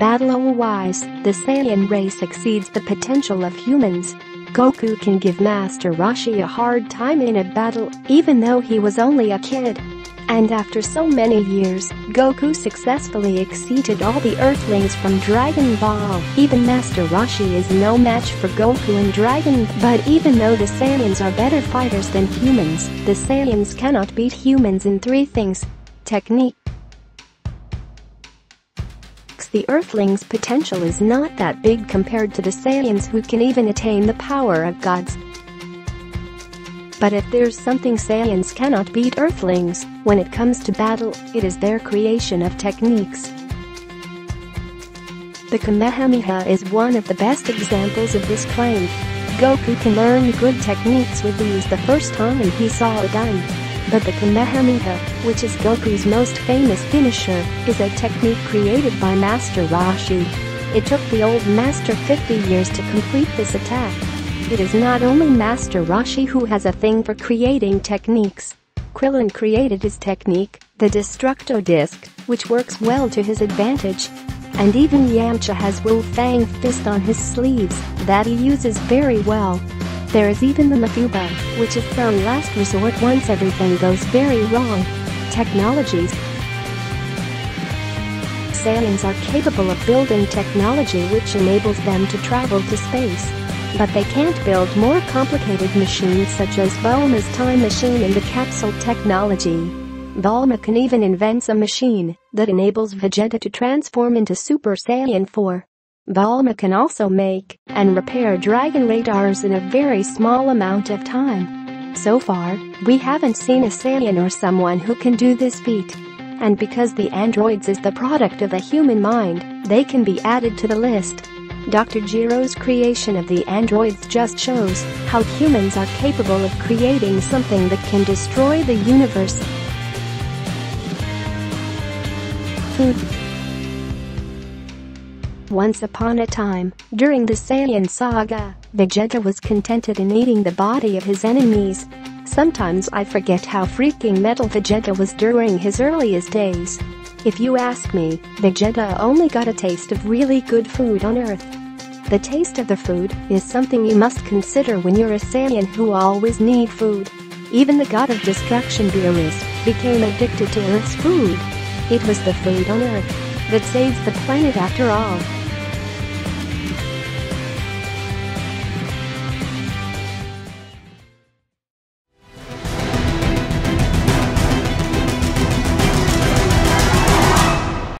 Battle-wise, the Saiyan race exceeds the potential of humans. Goku can give Master Roshi a hard time in a battle, even though he was only a kid. And after so many years, Goku successfully exceeded all the Earthlings from Dragon Ball. Even Master Roshi is no match for Goku and Dragon, but even though the Saiyans are better fighters than humans, the Saiyans cannot beat humans in three things. Technique. The Earthlings' potential is not that big compared to the Saiyans who can even attain the power of gods. But if there's something Saiyans cannot beat Earthlings, when it comes to battle, it is their creation of techniques. The Kamehameha is one of the best examples of this claim. Goku can learn good techniques with these the first time he saw a done. But the Kamehameha, which is Goku's most famous finisher, is a technique created by Master Roshi. It took the old master 50 years to complete this attack. It is not only Master Roshi who has a thing for creating techniques. Krillin created his technique, the Destructo Disc, which works well to his advantage. And even Yamcha has Wolf Fang Fist on his sleeves that he uses very well. There is even the Mafuba, which is from last resort once everything goes very wrong. Technologies Saiyans are capable of building technology which enables them to travel to space. But they can't build more complicated machines such as Bulma's time machine and the capsule technology. Bulma can even invent a machine that enables Vegeta to transform into Super Saiyan 4. Bulma can also make and repair dragon radars in a very small amount of time. So far, we haven't seen a Saiyan or someone who can do this feat. And because the androids is the product of a human mind, they can be added to the list. Dr. Gero's creation of the androids just shows how humans are capable of creating something that can destroy the universe. Food Once upon a time, during the Saiyan saga, Vegeta was contented in eating the body of his enemies. Sometimes I forget how freaking metal Vegeta was during his earliest days. If you ask me, Vegeta only got a taste of really good food on Earth. The taste of the food is something you must consider when you're a Saiyan who always need food. Even the god of destruction Beerus became addicted to Earth's food. It was the food on Earth that saves the planet after all.